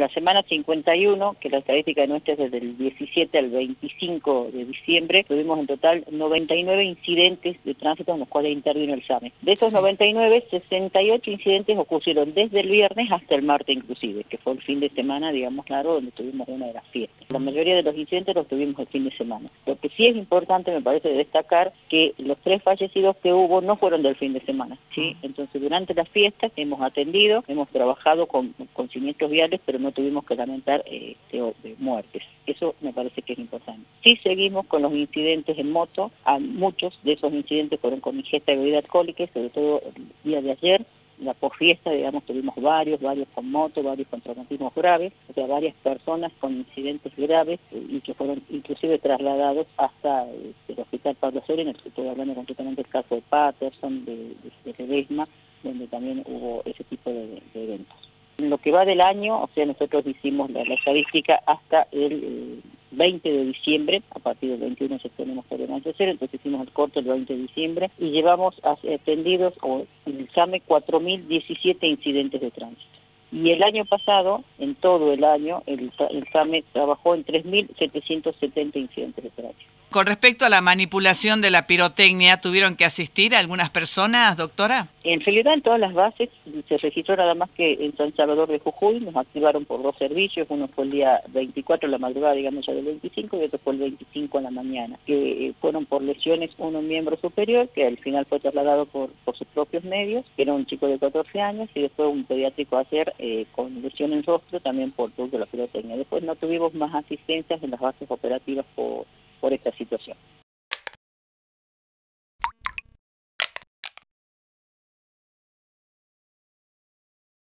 La semana 51, que la estadística nuestra es desde el 17 al 25 de diciembre, tuvimos en total 99 incidentes de tránsito en los cuales intervino el SAME. De esos 99, 68 incidentes ocurrieron desde el viernes hasta el martes inclusive, que fue el fin de semana, digamos claro, donde tuvimos una de las fiestas. La mayoría de los incidentes los tuvimos el fin de semana. Lo que sí es importante, me parece, destacar que los tres fallecidos que hubo no fueron del fin de semana. ¿sí? Ah. Entonces, durante las fiestas hemos atendido, hemos trabajado con, con siniestros viales, pero no tuvimos que lamentar eh, de, muertes. Eso me parece que es importante. Sí seguimos con los incidentes en moto, a muchos de esos incidentes fueron con ingesta de bebida alcohólica, sobre todo el día de ayer, la posfiesta, digamos, tuvimos varios, varios con moto, varios con traumatismos graves, o sea, varias personas con incidentes graves eh, y que fueron inclusive trasladados hasta eh, el Hospital Pablo en el que estoy hablando concretamente del caso de Patterson, de, de, de donde también hubo ese tipo de eventos. En lo que va del año, o sea, nosotros hicimos la, estadística hasta el 20 eh, de diciembre, a partir del 21 se tenemos que hacer, entonces hicimos el corte el 20 de diciembre y llevamos atendidos o en el SAME 4.017 incidentes de tránsito. Y el año pasado, en todo el año, el, el trabajó en 3.770 incidentes de tránsito. Con respecto a la manipulación de la pirotecnia, ¿tuvieron que asistir algunas personas, doctora? En realidad en todas las bases se registró nada más que en San Salvador de Jujuy, nos activaron por dos servicios, uno fue el día 24 en la madrugada, digamos ya del 25, y otro fue el 25 en la mañana, que eh, fueron por lesiones uno miembro superior, que al final fue trasladado por, por sus propios medios, que era un chico de 14 años, y después un pediátrico a hacer eh, con lesión en rostro, también por de la pirotecnia. Después no tuvimos más asistencias en las bases operativas por por esta situación.